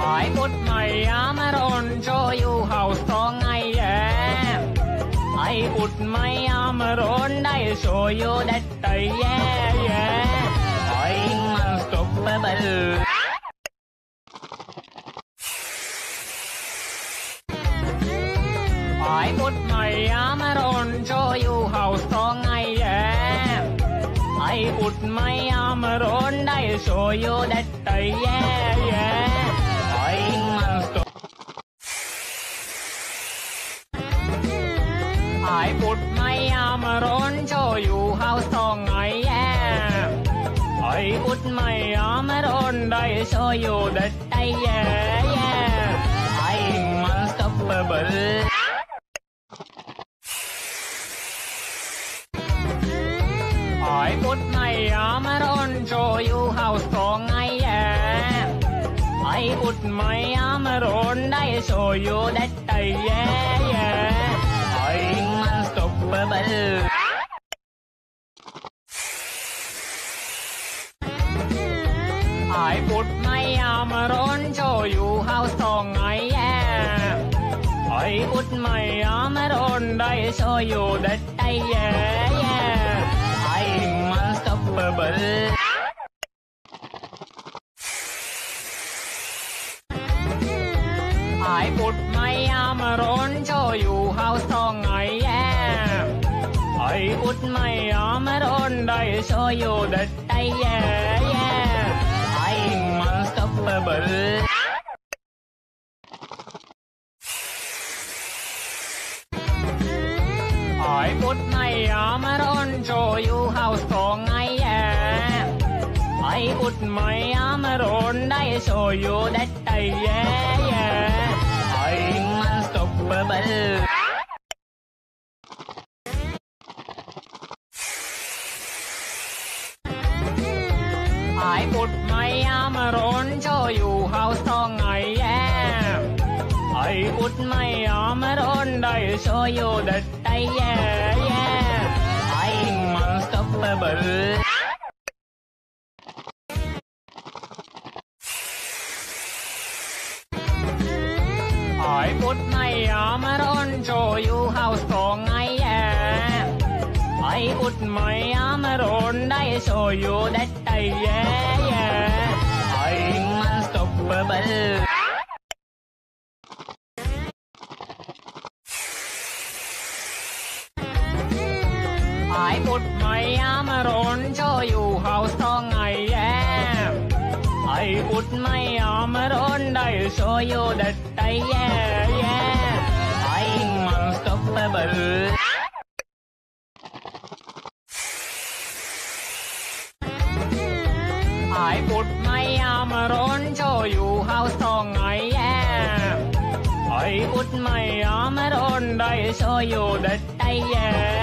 Mai mốt mày ám rôn cho yêu hào to ngay em. Ai ụt mày ám rôn đây cho yêu đất tây yeah yeah Ai mà stop bell Ai mốt mày ám rôn cho yêu hào to ngay em. Ai ụt mày ám rôn đây cho yêu đất tây yeah I put my armor on, show you how strong I am. I put my armor on, I'll show you that I am, yeah. I'm unstoppable. I put my armor on, show you how strong I am. I put my armor on, I'll show you that I am, มาบ้เออหายปุดไม่ยามร้อนโชอยู่เฮาวสองไงแย่ไอ้ปุดไม่ยามร้อนได้โชอยู่เด็ดได้แย่แย่ไอ้มาสต็อเบิร์เบอร์หายปุดไม่ยามร้อนโชอยู่เฮาวสอง tay út mày ó mát on đây so you đất tay, yeah yeah. I'm unstoppable hỏi út mày ó mát on show you how strong I am I út mày ó mát on đây so you đất tay, yeah yeah. Mãi một my armor à rón cho dù hao strong ngày em ai put my armor rón đây cho dù đất tay am, yeah. I'm unstoppable. I put my armor on, show you how strong I am. I put my armor on, đây show you that I'm unstoppable. I put my armor on, show you how strong I am. I put my armor on, I'll show you that I am, yeah. I'm unstoppable. I put my armor on, show you how strong I am. I put my armor on, I'll show you that I am,